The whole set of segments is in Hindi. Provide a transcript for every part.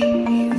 你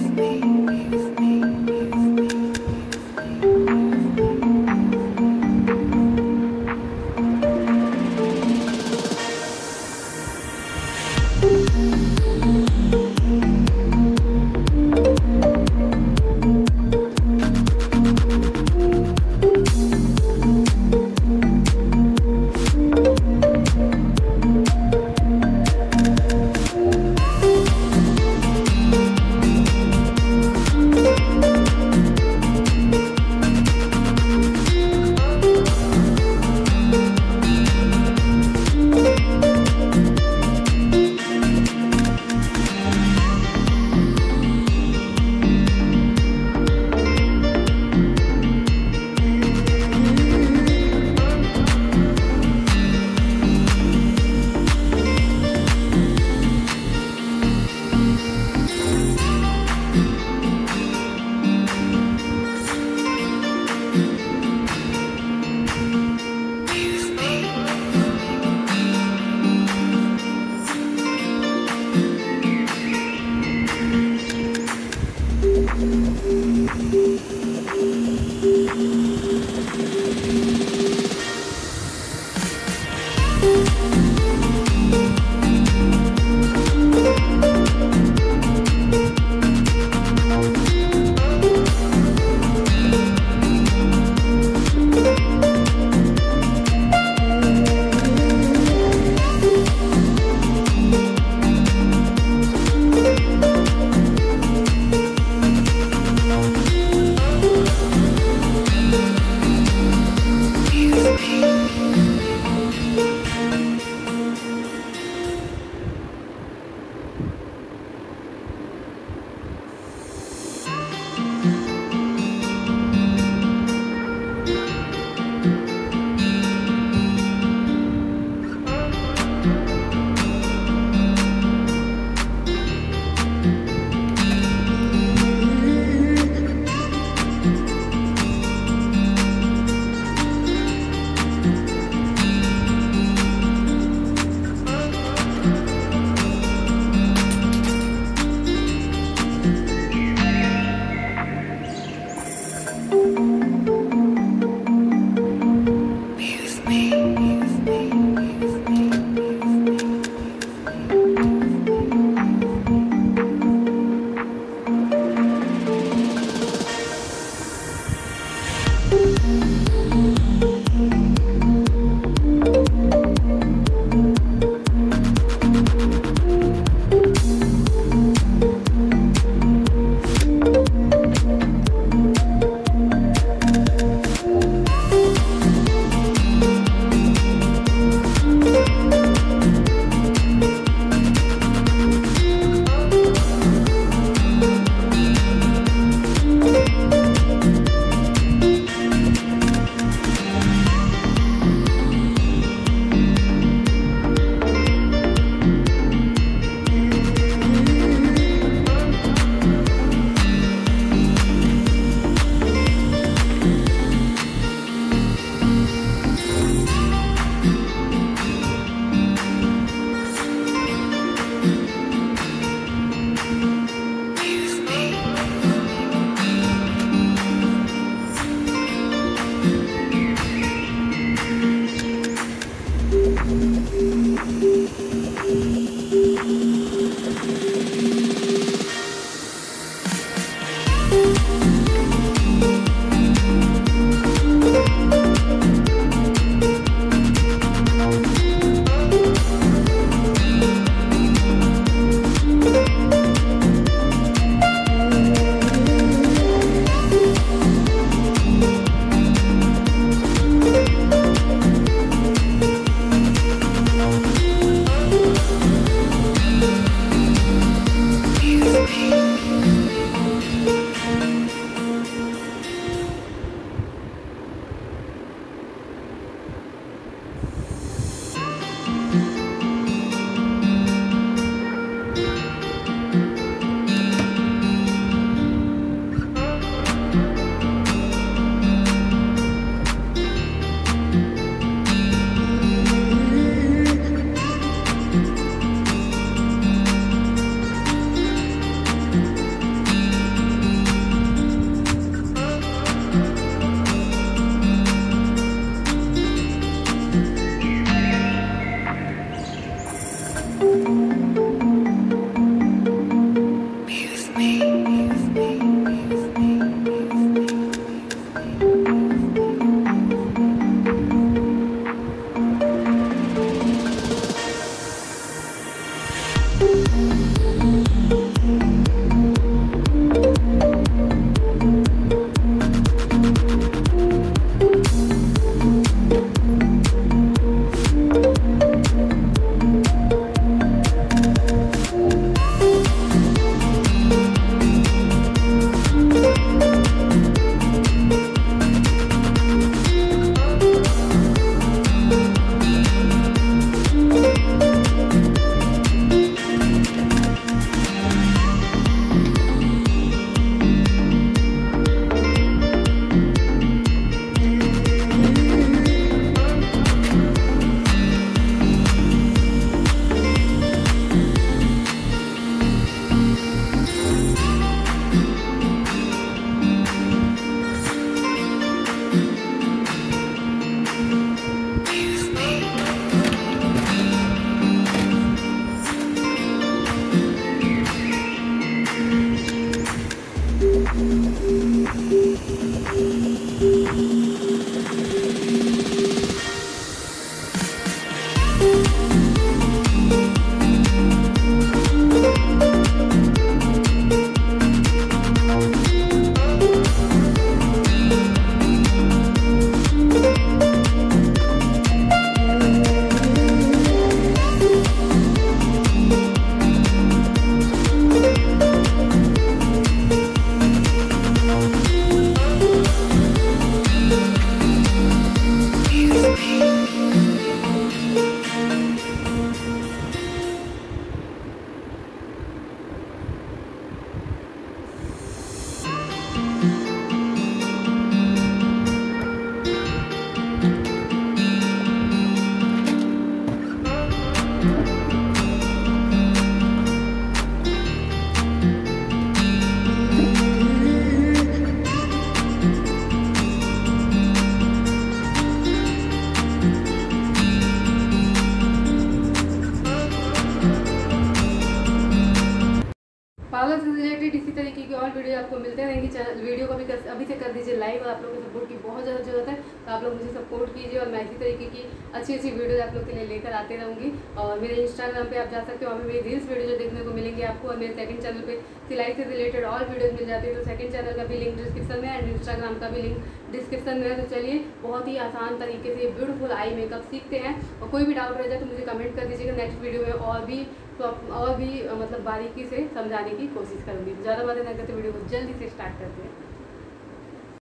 वीडियो आपको मिलते रहेंगे। चैनल वीडियो को भी कर, अभी से कर दीजिए लाइव आप लोगों के सपोर्ट की बहुत ज़्यादा ज़रूरत है। आप लोग मुझे सपोर्ट कीजिए और मैं इसी तरीके की अच्छी अच्छी वीडियो आप लोग के लिए लेकर आते रहूँगी। और मेरे इंस्टाग्राम पे आप जा सकते हो, वहाँ मेरी रील्स वीडियो जो देखने को मिलेंगे आपको और मेरे सेकंड चैनल पे सिलाई से रिलेटेड और वीडियोज़ मिल जाती है। तो सेकंड चैनल का भी लिंक डिस्क्रिप्शन में एंड इंस्टाग्राम का भी लिंक डिस्क्रिप्शन में है। तो चलिए, बहुत ही आसान तरीके से ब्यूटीफुल आई मेकअप सीखते हैं। और कोई भी डाउट रह जाए तो मुझे कमेंट कर दीजिएगा। नेक्स्ट वीडियो में और भी तो और भी मतलब बारीकी से समझाने की कोशिश करूँगी। ज़्यादा बातें ना करते वीडियो को जल्दी से स्टार्ट करते हैं।